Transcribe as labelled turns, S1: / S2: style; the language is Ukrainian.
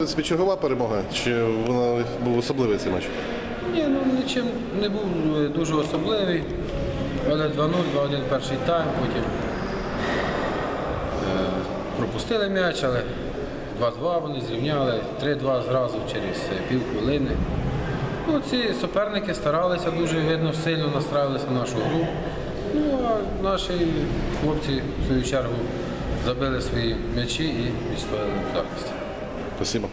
S1: принципі, чергова перемога, чи вона був особливий цей матч?
S2: Ні, ну нічим не був е, дуже особливий. Але 2-0, 2-1 перший тайм, потім е, пропустили м'яч, але 2-2 вони зрівняли, 3-2 зразу через е, пів хвилини. Ну, ці суперники старалися дуже видно, сильно настраювалися на нашу гру. Ну а наші хлопці в свою чергу забили свої м'ячі і відстояли в захисті
S1: спасибо.